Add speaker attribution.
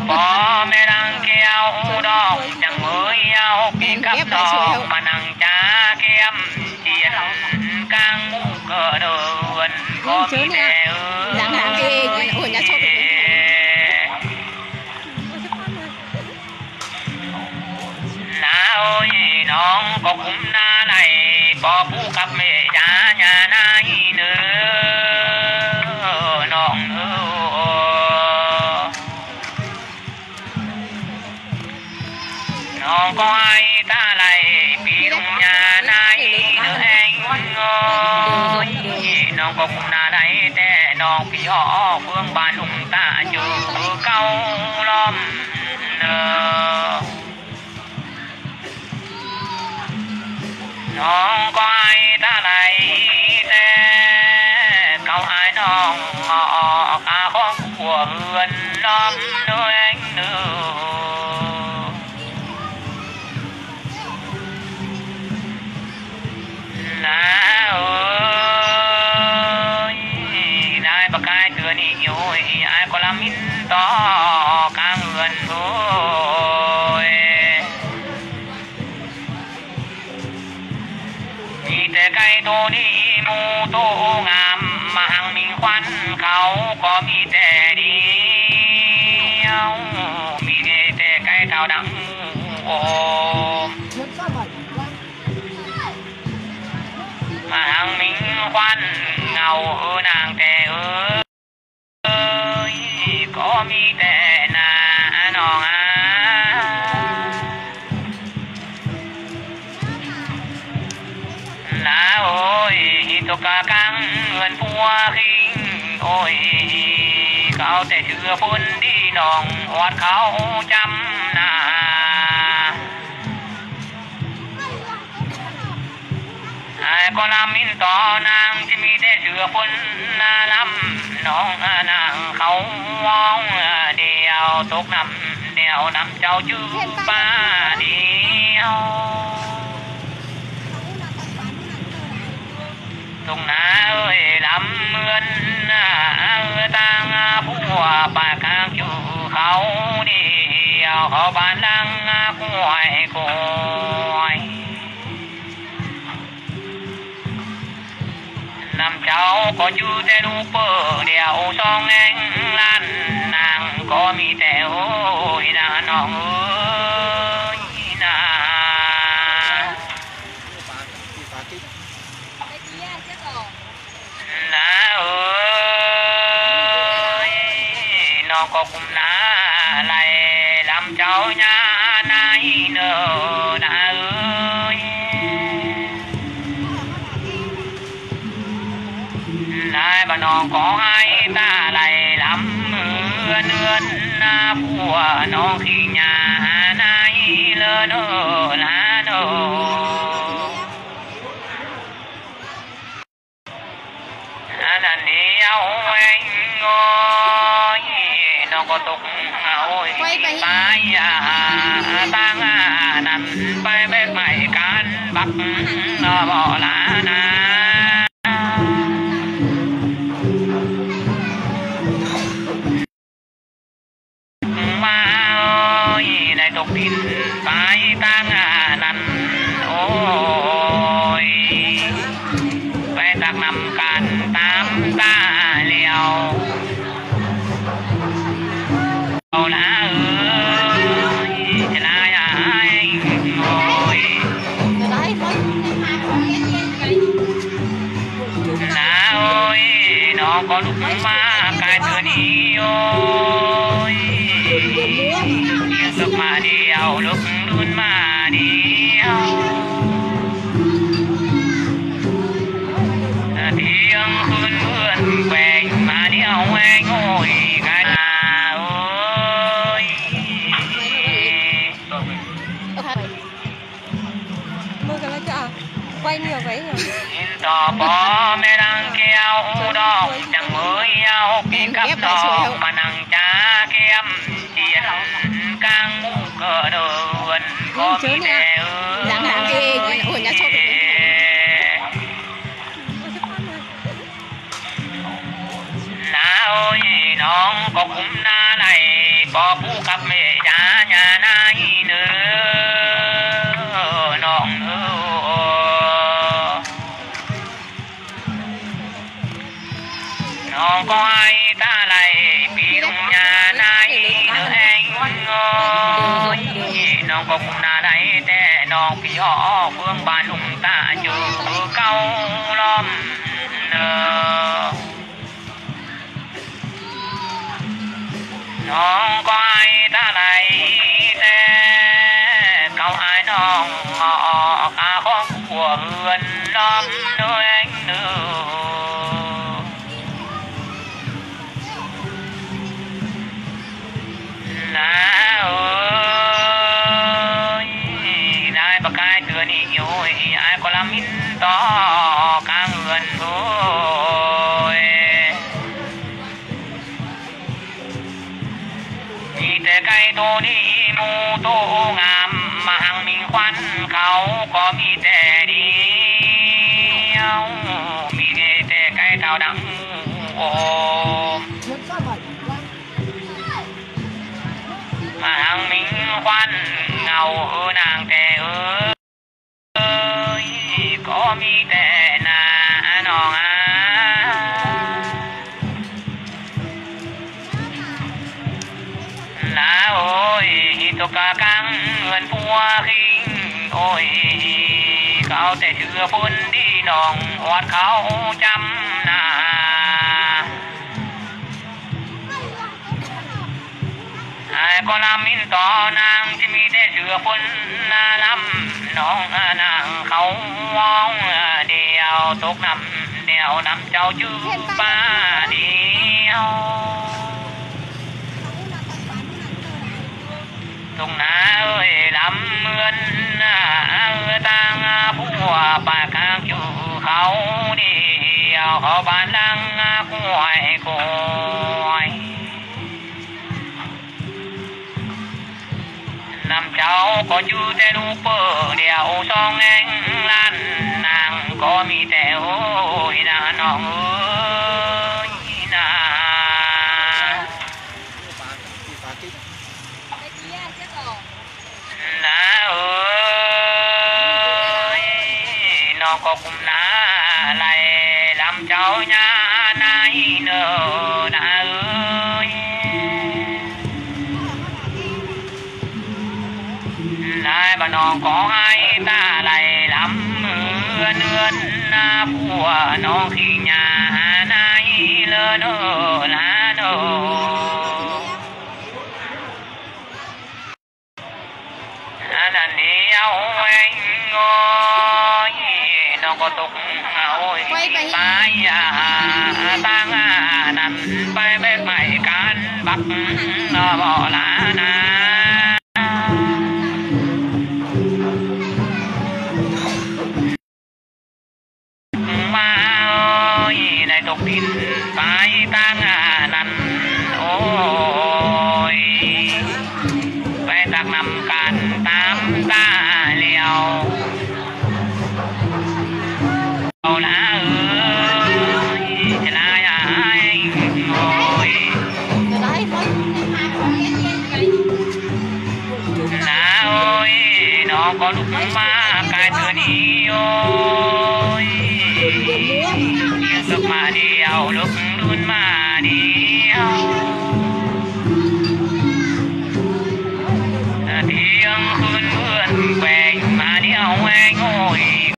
Speaker 1: bó mẹ đang kéo u chẳng mới ao kỳ cấp đỏ mà nàng cha kem tiền càng mũ cờ đường có kỳ đẹp lục nà đây tè nọ phí họ phương bà lùng tạ chữ câu lom nó có วันเงาเออนางแต่เอ้ยก็มีแต่นาน้องอาลาโอ้ยตกกะกังเงินปัวคิงโอ้ยเขาแต่เชื่อพุ่นดีน้องอดเขาจำหนา con làm in to nàng thì mi để chữa quân na năm nong nàng khấu mong đèo tốt năm đèo năm cháu chứ ba đèo tùng na ơi, lắm mươn tang phù bà càng chữ khấu đèo họ bán lăng quài quài เจ้าก็อยู่แต่ดูเปิดเดียวสองแองล้านนางก็มีแต่โอ้ยนาน้องเอ้ยนา นาเอ้ยน้องก็คุมนาไหลลำเจ้าญานายเนอนาเอ้ có hai ta lại lắm ươn ươn của nó khi nhà nay lơ ở lá nơ là đi áo anh ơi nó có tục ôi bay à tang à nằm bay bay mày can bắc bỏ lá na tin phải tan năn ôi. Về tạc nằm càn tám ta liều Hãy subscribe cho kênh Ghiền Mì Gõ Để không bỏ lỡ những video hấp đèo lúc luôn mà đèo tiếng khuyên vườn quanh mà đèo anh ngồi cả à ôi
Speaker 2: quay nhiều vậy nhỉ?
Speaker 1: Đó bó mẹ đang kéo đỏ chẳng mới áo kỳ cắp đỏ mà น bà lùng ta chú câu lom nơ. Nó tu đi mu tu ngắm 人に妹が mang mình khoan khảo có mi tệ đi. Mi tệ cái tao đẳng ô โอ้ยตกกะกังเงินพัวคิงโอ้ยเขาแต่เชื่อพุ่นดีน้องวัดเขาจำนาไอ้ก็ลำมินต่อนางที่มีแต่เชือพนนาลำน้องนางเขาวองเดียวตกน้ำเดียวน้ำเจ้าจื้อป้าเดียว dùng na ơi làm mươn na tăng của bà càng chủ khẩu đi à, họ bán đang quay quay năm cháu có chú tên upper đèo song anh lan nàng có mi tèo ôi, đàn ông ơi. ngọc lá này làm cháu nhà nay nở đã ơi. Lại bà non có hai ta này lắm ươn ươn phùa nó khi nhà tục ôi tay tang à, nằm bỏ lá na. Ma ôi này tục tin tay tang à, nằm. Ôi. Bay tạc nằm can tám ta liều มากายเธอนี้โอ้ยยืนตกมาเดียวลุกดุนมาเดี